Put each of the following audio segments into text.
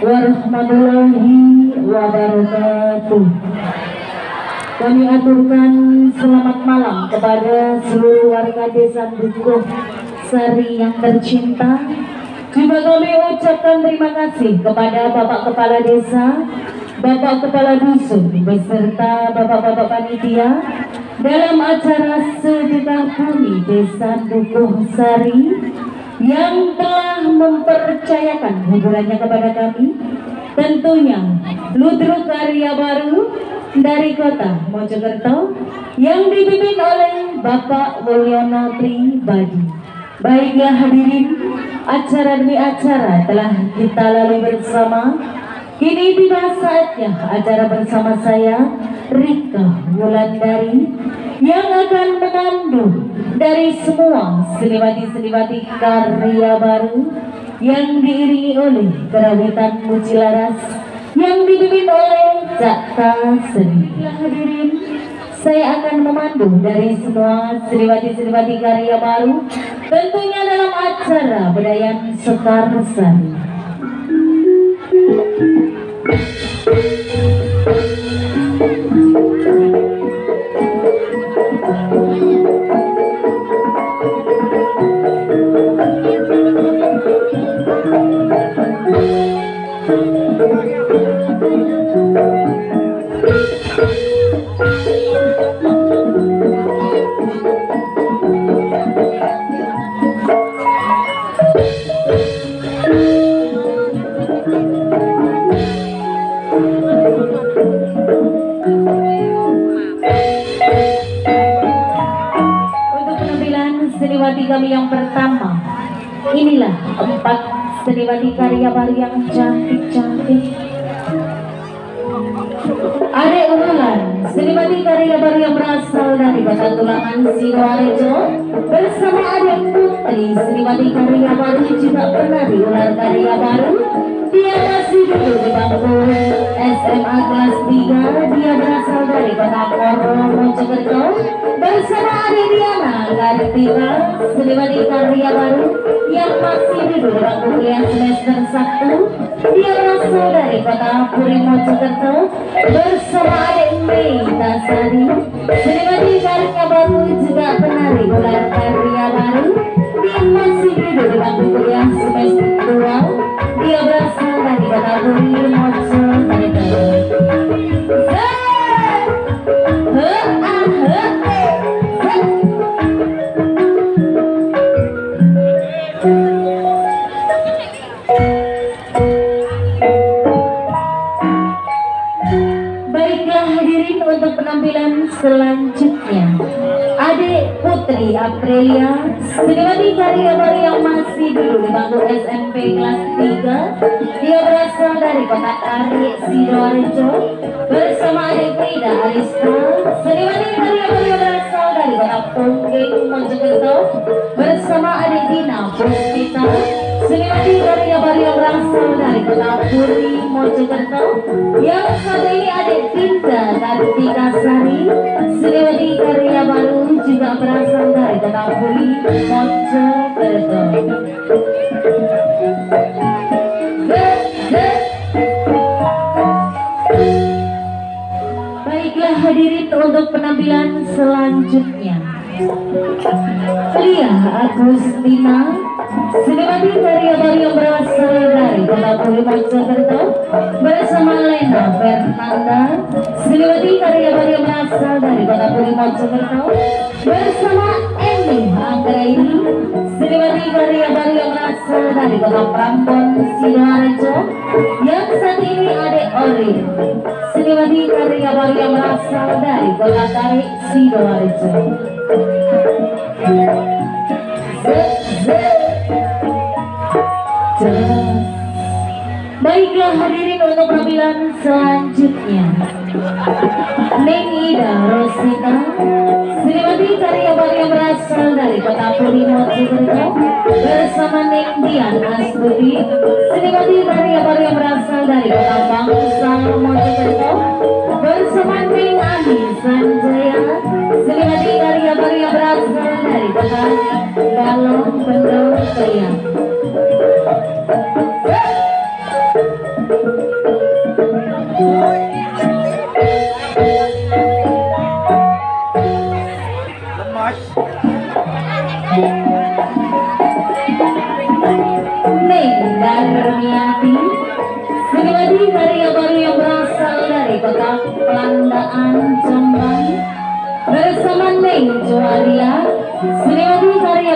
warahmatullahi wabarakatuh. Kami aturkan selamat malam kepada seluruh warga desa Dukuh Sari yang tercinta. Juga kami ucapkan terima kasih kepada Bapak Kepala Desa, Bapak Kepala Dusun, beserta Bapak-Bapak Panitia dalam acara Sedekah Bumi Desa Dukuh Sari yang telah mempercayakan hiburannya kepada kami tentunya Ludruk Karya Baru dari kota Mojokerto yang dipimpin oleh Bapak Mulyono Pribadi. Baiklah hadirin acara demi acara telah kita lalui bersama. Kini tiba saatnya acara bersama saya Rika Wulandari yang akan memandu dari semua seliwati-seliwati karya baru yang diiringi oleh kerawitan Mucilaras yang dipimpin oleh Cakta Seni. Hadirin, saya akan memandu dari semua seliwati-seliwati karya baru tentunya dalam acara Bedayan Sekar Sari. Untuk penampilan seniwati kami yang pertama Inilah empat seniwati karya baru yang cantik-cantik Ada unggulan seniwati karya baru yang berasal dari Kota Tulangan Sidoarjo Bersama ada putri seniwati karya baru juga pernah diular karya baru Dia masih duduk di bangku SMA kelas 3 Dia berasal dari Kota Koro Mojokerto Bersama adik Diana Kartika Seniwati karya baru yang masih duduk bangku kuliah semester 1 Dia berasal dari Kota Puri Mojokerto Bersama adik Mei Tasari Seniwati karya baru juga penari ular karya baru Dia masih duduk bangku kuliah semester 2 dia berasal dari kota Puri Mojokerto. Karya baru yang masih dulu di bangku SMP kelas 3 Dia berasal dari kota Tari Sidoarjo. Bersama adik Frida Arista. Seniwati karya baru yang berasal dari kota Ponggeng Mojokerto. Bersama adik Dina Puspita. Seniwati karya baru yang berasal dari kota Puri Mojokerto. Yang satu ini adik Tinta Kartika Sari. Seniwati karya baru Puri Mojokerto Zet, zet. Baiklah hadirin untuk penampilan selanjutnya Lia Agustina Seniwati karya baru yang berasal dari Kota Puri Mojokerto bersama Lena Fernanda Seniwati karya baru yang berasal dari Kota Puri Mojokerto bersama Emi Anggraini Seniwati karya baru yang berasal dari Kota Prambon Sidoarjo. Yang saat ini adik Ori. Seniwati karya baru yang berasal dari Kota Tarik Sidoarjo Hadirin untuk penampilan selanjutnya. Neng Ida Rosita. Seniwati karya yang berasal dari kota Puri Mojokerto Bersama Neng Dian Astuti. Seniwati karya yang berasal dari kota Bangsal Mojokerto Bersama Neng Ani Sanjaya. Seniwati karya yang berasal dari kota Balong Bendong Kayang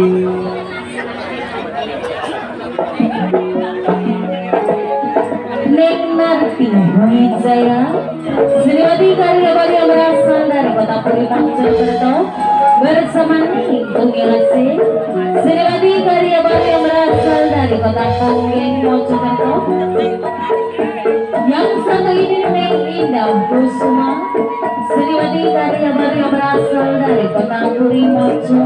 Neng Narti Wijaya Seniwati karya yang berasal dari kota Puri Mojokerto bersama Ning Tungilase Seniwati karya yang berasal dari kota Konggeng Mojokerto yang satu ini Neng Indah Kusuma Sriwati karya baru yang berasal dari kota Puri Mojo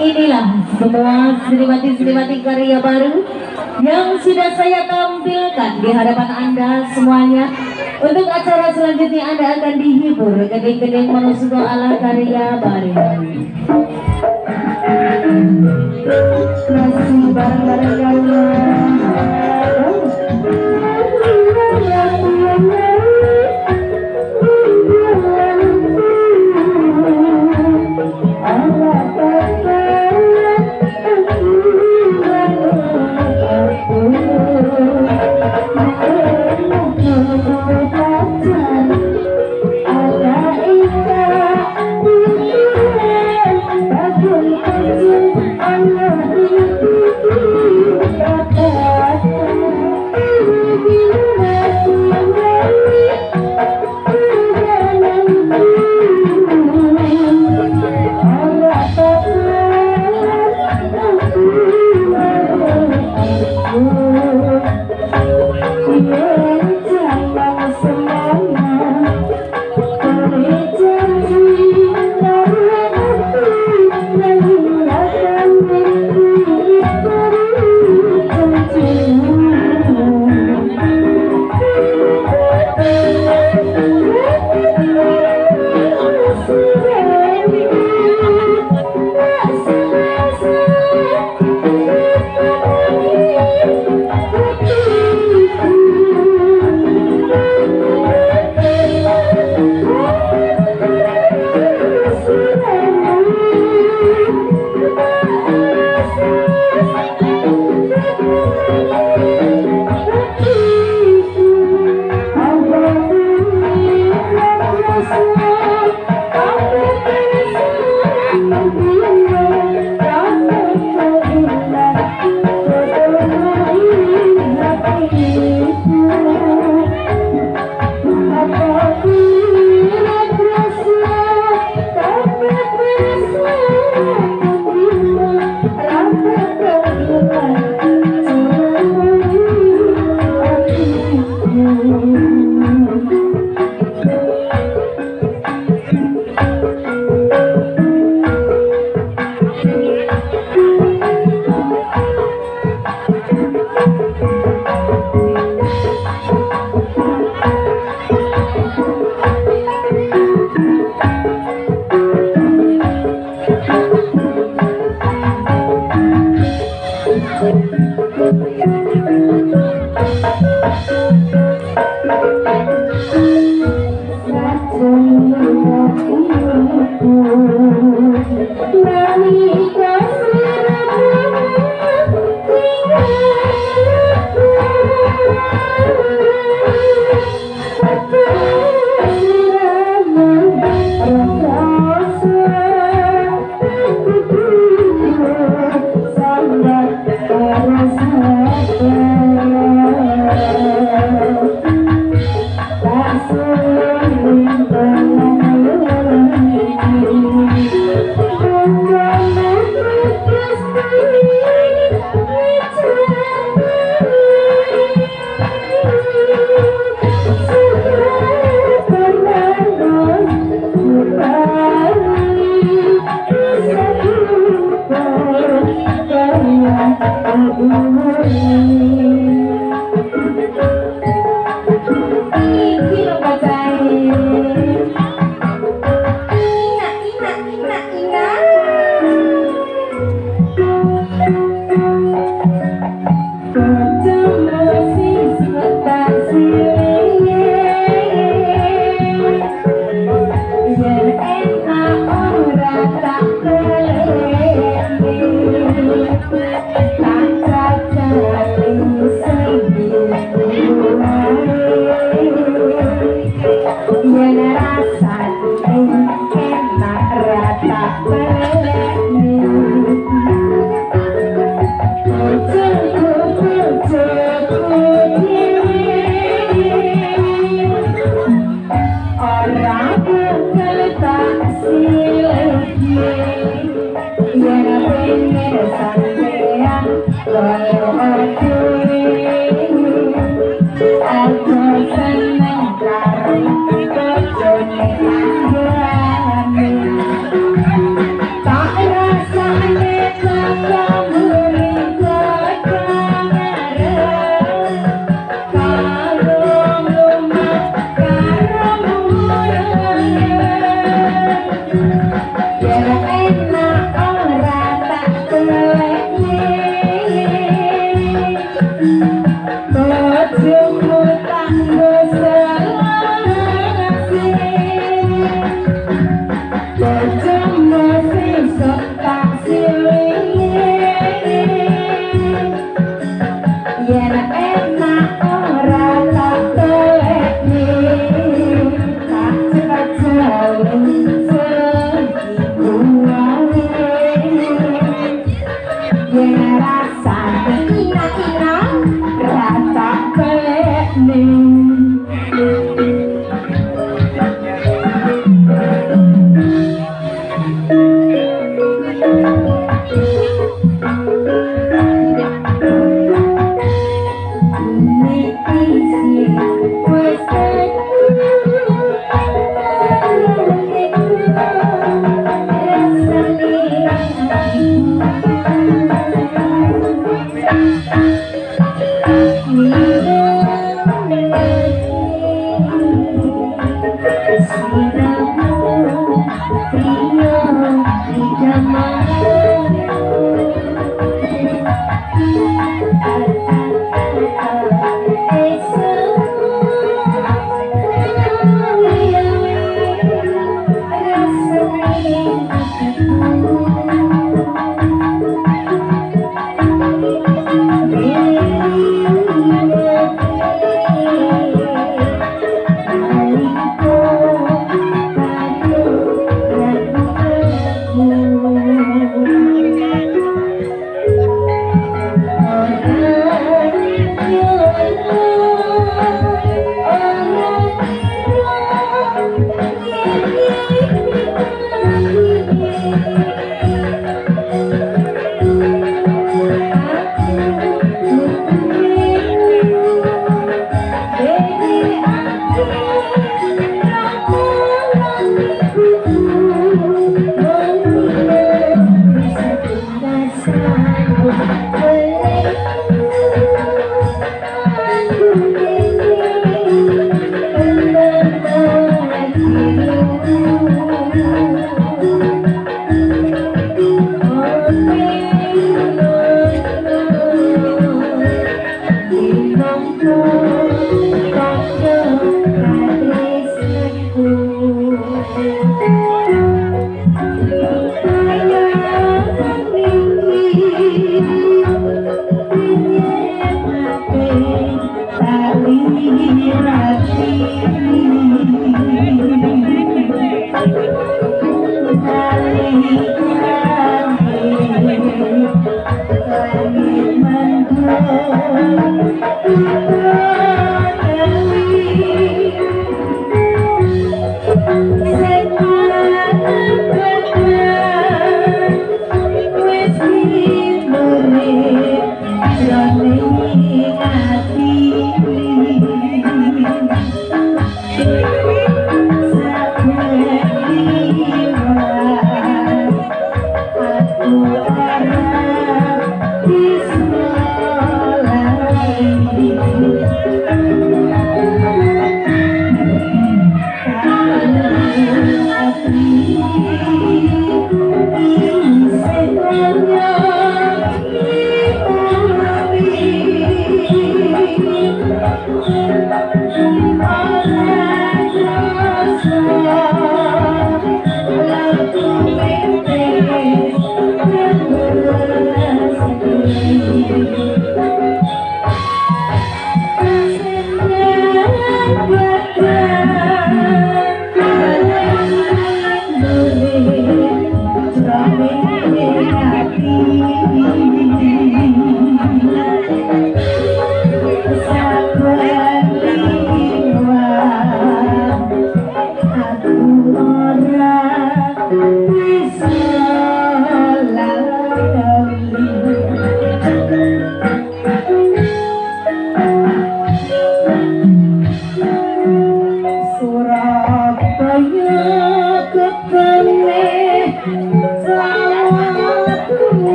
inilah semua Sriwati-Sriwati karya baru yang sudah saya tampilkan di hadapan Anda semuanya. Untuk acara selanjutnya Anda akan dihibur gedeng-gedeng menuju ala karya baru Masih bareng-bareng enak rasa perenik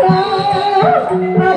Oh,